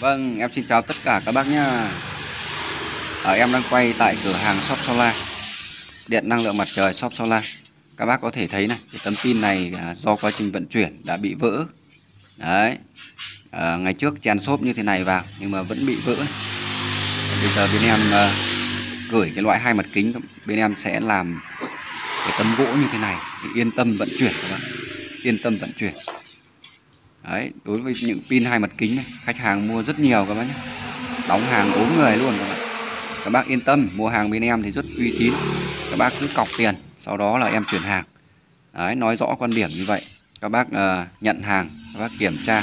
Vâng, em xin chào tất cả các bác nhá. Ở em đang quay tại cửa hàng Shop Solar. Điện năng lượng mặt trời Shop Solar. Các bác có thể thấy này, cái tấm pin này à, do quá trình vận chuyển đã bị vỡ. Đấy. À, ngày trước chèn xốp như thế này vào nhưng mà vẫn bị vỡ. Bây giờ bên em uh, gửi cái loại hai mặt kính bên em sẽ làm cái tấm gỗ như thế này yên tâm vận chuyển các bạn. Yên tâm vận chuyển. Đấy, đối với những pin hai mặt kính này, khách hàng mua rất nhiều các bác nhé. Đóng hàng ốm người luôn các bạn. Các bác yên tâm, mua hàng bên em thì rất uy tín. Các bác cứ cọc tiền, sau đó là em chuyển hàng. Đấy, nói rõ quan điểm như vậy. Các bác uh, nhận hàng, các bác kiểm tra.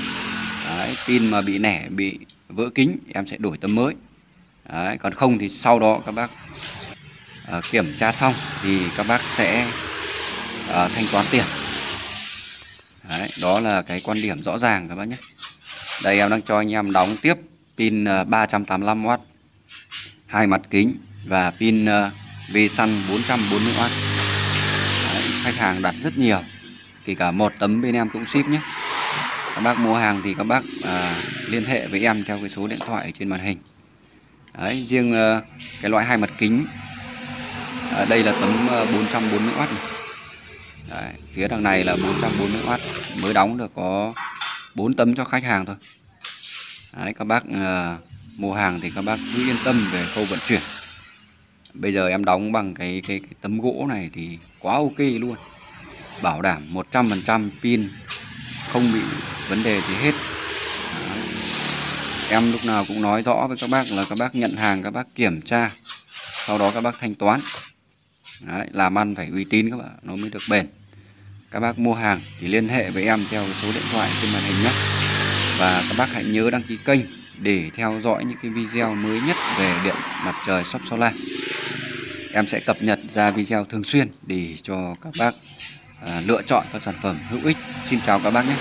Đấy, pin mà bị nẻ, bị vỡ kính, em sẽ đổi tấm mới. Đấy, còn không thì sau đó các bác uh, kiểm tra xong thì các bác sẽ uh, thanh toán tiền Đấy, đó là cái quan điểm rõ ràng các bác nhé. Đây em đang cho anh em đóng tiếp pin ờ, 385W hai mặt kính và pin ờ, V-Sun 440W Đấy, khách hàng đặt rất nhiều kể cả một tấm bên em cũng ship nhé. Các bác mua hàng thì các bác à, liên hệ với em theo cái số điện thoại trên màn hình. Đấy, riêng à, cái loại hai mặt kính à, đây là tấm ờ, uh, 440W này. Đấy, phía đằng này là 440W mới đóng được có 4 tấm cho khách hàng thôi. Đấy, các bác uh, mua hàng thì các bác cứ yên tâm về khâu vận chuyển. Bây giờ em đóng bằng cái, cái, cái tấm gỗ này thì quá ok luôn. Bảo đảm 100% pin không bị vấn đề gì hết. Đấy. em lúc nào cũng nói rõ với các bác là các bác nhận hàng các bác kiểm tra. Sau đó các bác thanh toán. Đấy, làm ăn phải uy tín các bạn nó mới được bền. Các bác mua hàng thì liên hệ với em theo số điện thoại trên màn hình nhé. Và các bác hãy nhớ đăng ký kênh để theo dõi những cái video mới nhất về điện mặt trời sắp solar em sẽ cập nhật ra video thường xuyên để cho các bác à, lựa chọn các sản phẩm hữu ích. Xin chào các bác nhé.